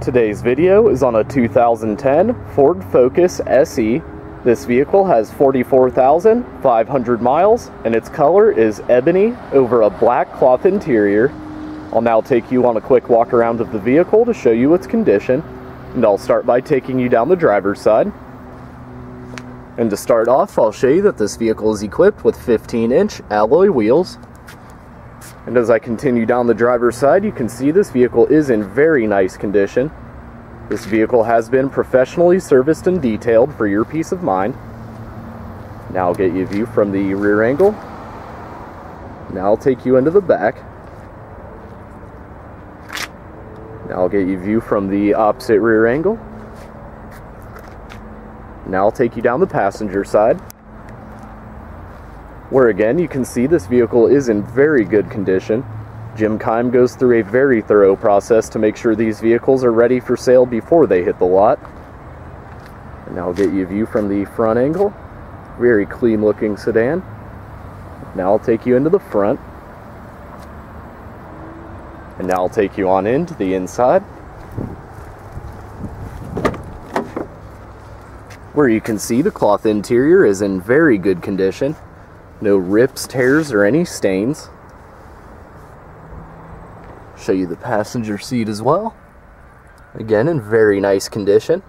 Today's video is on a 2010 Ford Focus SE. This vehicle has 44,500 miles and its color is ebony over a black cloth interior. I'll now take you on a quick walk around of the vehicle to show you its condition and I'll start by taking you down the driver's side. And to start off, I'll show you that this vehicle is equipped with 15 inch alloy wheels and as I continue down the driver's side, you can see this vehicle is in very nice condition. This vehicle has been professionally serviced and detailed for your peace of mind. Now I'll get you a view from the rear angle. Now I'll take you into the back. Now I'll get you a view from the opposite rear angle. Now I'll take you down the passenger side where again you can see this vehicle is in very good condition. Jim Keim goes through a very thorough process to make sure these vehicles are ready for sale before they hit the lot. And now I'll get you a view from the front angle. Very clean looking sedan. Now I'll take you into the front. And now I'll take you on into the inside. Where you can see the cloth interior is in very good condition. No rips, tears, or any stains. Show you the passenger seat as well. Again, in very nice condition.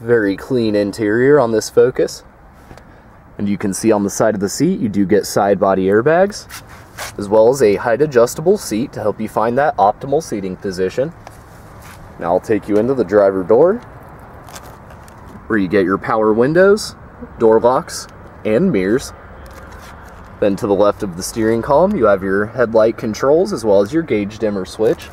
Very clean interior on this Focus. And you can see on the side of the seat, you do get side body airbags, as well as a height adjustable seat to help you find that optimal seating position. Now I'll take you into the driver door, where you get your power windows, door locks, and mirrors. Then to the left of the steering column, you have your headlight controls as well as your gauge dimmer switch.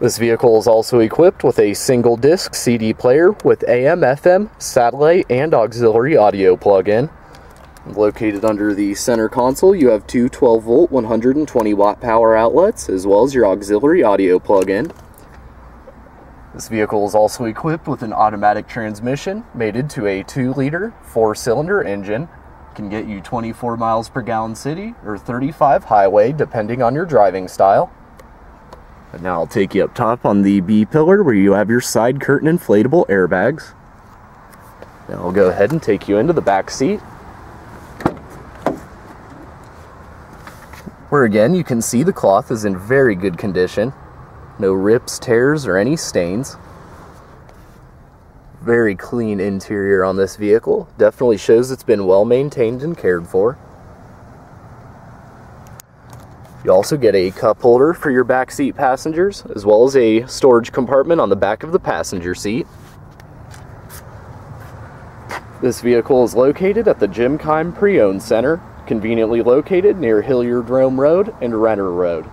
This vehicle is also equipped with a single disc CD player with AM, FM, satellite, and auxiliary audio plug-in. Located under the center console, you have two 12 volt 120 watt power outlets as well as your auxiliary audio plug-in. This vehicle is also equipped with an automatic transmission mated to a 2 liter 4 cylinder engine. Can get you 24 miles per gallon city or 35 highway depending on your driving style. And now I'll take you up top on the B pillar where you have your side curtain inflatable airbags. Now I'll go ahead and take you into the back seat. Where again you can see the cloth is in very good condition. No rips, tears, or any stains. Very clean interior on this vehicle. Definitely shows it's been well maintained and cared for. You also get a cup holder for your back seat passengers, as well as a storage compartment on the back of the passenger seat. This vehicle is located at the Jim Keim Pre-Owned Center, conveniently located near Hilliard Rome Road and Renner Road.